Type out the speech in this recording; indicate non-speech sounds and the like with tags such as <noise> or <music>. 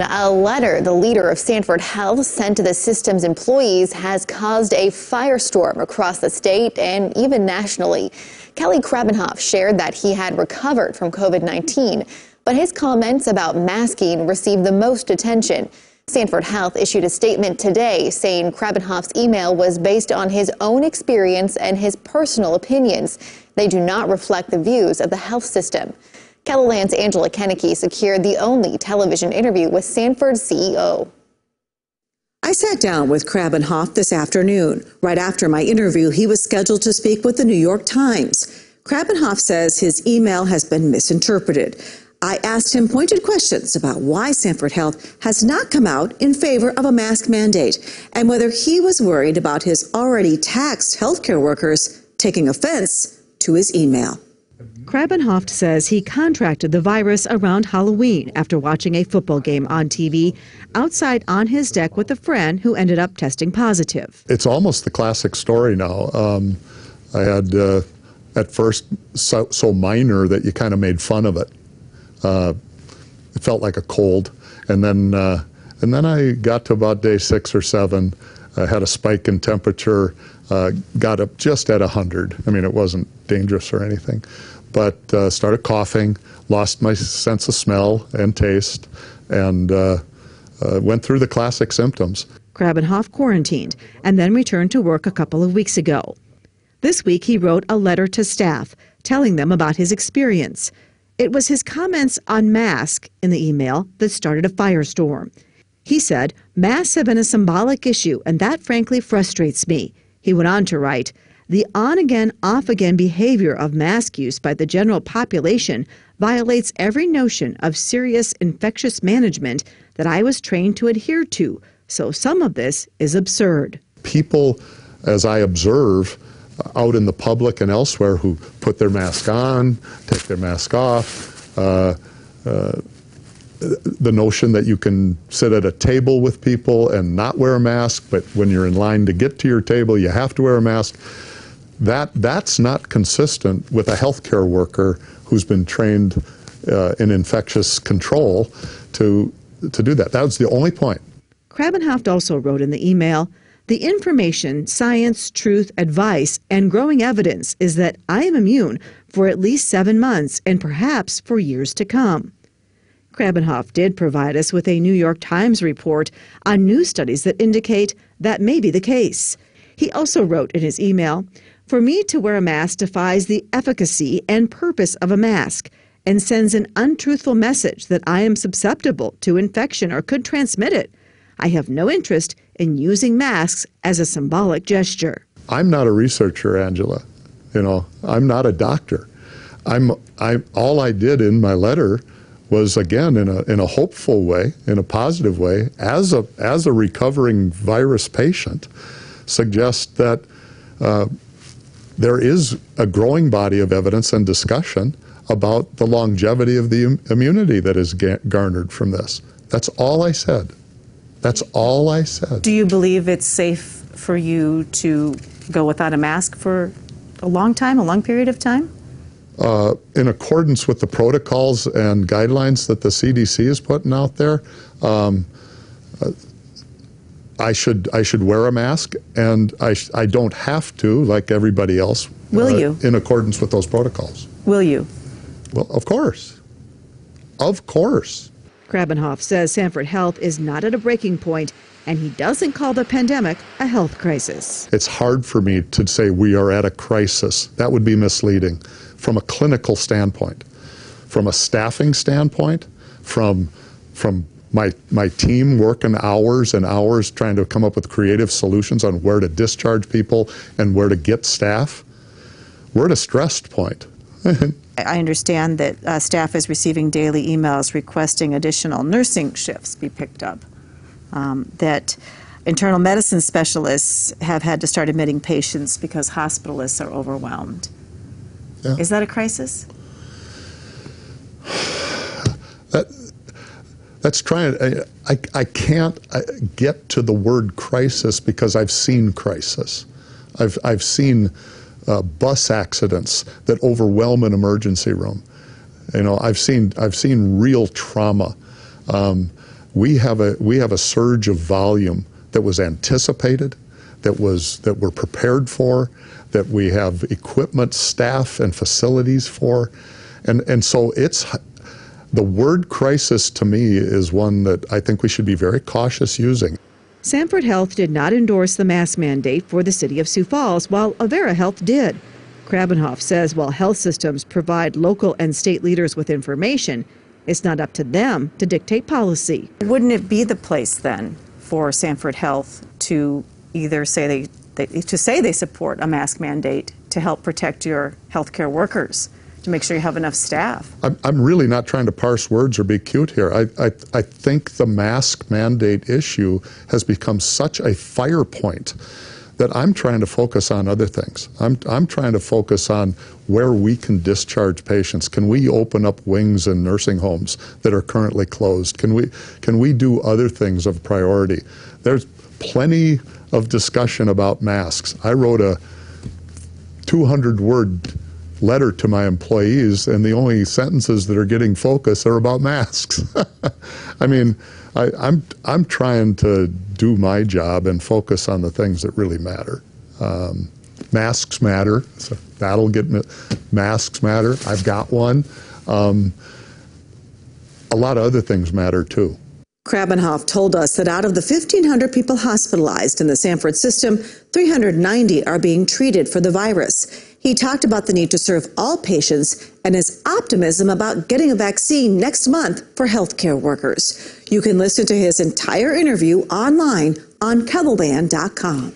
A letter the leader of Sanford Health sent to the system's employees has caused a firestorm across the state and even nationally. Kelby Krabbenhoft shared that he had recovered from COVID-19, but his comments about masking received the most attention. Sanford Health issued a statement today saying Krabbenhoft's email was based on his own experience and his personal opinions. They do not reflect the views of the health system. KELOLAND's Angela Kennecke secured the only television interview with Sanford's CEO. I sat down with Krabbenhoft this afternoon. Right after my interview, he was scheduled to speak with the New York Times. Krabbenhoft says his email has been misinterpreted. I asked him pointed questions about why Sanford Health has not come out in favor of a mask mandate and whether he was worried about his already taxed healthcare workers taking offense to his email. Krabbenhoft says he contracted the virus around Halloween after watching a football game on TV outside on his deck with a friend who ended up testing positive. It's almost the classic story now. Um, I had uh, at first so, so, minor that you kind of made fun of it. Uh, it felt like a cold, and then uh, and then I got to about day six or seven. I had a spike in temperature, uh, got up just at 100. I mean, it wasn't dangerous or anything but uh, started coughing, lost my sense of smell and taste, and uh, uh, went through the classic symptoms. Krabbenhoft quarantined and then returned to work a couple of weeks ago. This week, he wrote a letter to staff telling them about his experience. It was his comments on masks in the email that started a firestorm. He said, Masks have been a symbolic issue, and that frankly frustrates me. He went on to write, the on again, off again behavior of mask use by the general population violates every notion of serious infectious management that I was trained to adhere to, so some of this is absurd. People, as I observe, uh, out in the public and elsewhere who put their mask on, take their mask off, uh, uh, the notion that you can sit at a table with people and not wear a mask, but when you're in line to get to your table, you have to wear a mask that that's not consistent with a healthcare worker who's been trained uh, in infectious control to to do that. That was the only point. Krabbenhoft also wrote in the email, the information, science, truth, advice, and growing evidence is that I am immune for at least seven months and perhaps for years to come. Krabbenhoft did provide us with a New York Times report on new studies that indicate that may be the case. He also wrote in his email, for me to wear a mask defies the efficacy and purpose of a mask and sends an untruthful message that I am susceptible to infection or could transmit it. I have no interest in using masks as a symbolic gesture. I'm not a researcher, Angela. You know, I'm not a doctor. I'm I'm all I did in my letter was again in a in a hopeful way, in a positive way, as a as a recovering virus patient, suggest that uh, there is a growing body of evidence and discussion about the longevity of the immunity that is garnered from this. That's all I said. That's all I said. Do you believe it's safe for you to go without a mask for a long time, a long period of time? Uh, in accordance with the protocols and guidelines that the CDC is putting out there, um, uh, I should I should wear a mask, and I I don't have to like everybody else. Will uh, you? In accordance with those protocols. Will you? Well, of course. Of course. Krabbenhoft says Sanford Health is not at a breaking point, and he doesn't call the pandemic a health crisis. It's hard for me to say we are at a crisis. That would be misleading from a clinical standpoint, from a staffing standpoint, from from my, my team working hours and hours trying to come up with creative solutions on where to discharge people and where to get staff. We're at a stressed point. <laughs> I understand that uh, staff is receiving daily emails requesting additional nursing shifts be picked up. Um, that internal medicine specialists have had to start admitting patients because hospitalists are overwhelmed. Yeah. Is that a crisis? That, that's trying. I, I, I can't uh, get to the word crisis because I've seen crisis. I've, I've seen uh, bus accidents that overwhelm an emergency room. You know, I've seen, I've seen real trauma. Um, we have a we have a surge of volume that was anticipated, that was that we're prepared for, that we have equipment, staff, and facilities for, and and so it's the word crisis to me is one that I think we should be very cautious using. Sanford Health did not endorse the mask mandate for the city of Sioux Falls, while Avera Health did. Krabbenhoft says while health systems provide local and state leaders with information, it's not up to them to dictate policy. Wouldn't it be the place then for Sanford Health to either say they, they to say they support a mask mandate to help protect your healthcare workers? to make sure you have enough staff. I'm, I'm really not trying to parse words or be cute here. I, I, I think the mask mandate issue has become such a fire point that I'm trying to focus on other things. I'm, I'm trying to focus on where we can discharge patients. Can we open up wings in nursing homes that are currently closed? Can we, can we do other things of priority? There's plenty of discussion about masks. I wrote a 200 word letter to my employees, and the only sentences that are getting focus are about masks. <laughs> I mean, I, am I'm, I'm trying to do my job and focus on the things that really matter. Um, masks matter, so that'll get me. Masks matter. I've got one. Um, a lot of other things matter too. Krabbenhoft told us that out of the 1,500 people hospitalized in the Sanford system, 390 are being treated for the virus. He talked about the need to serve all patients and his optimism about getting a vaccine next month for healthcare workers. You can listen to his entire interview online on KELOLAND.com.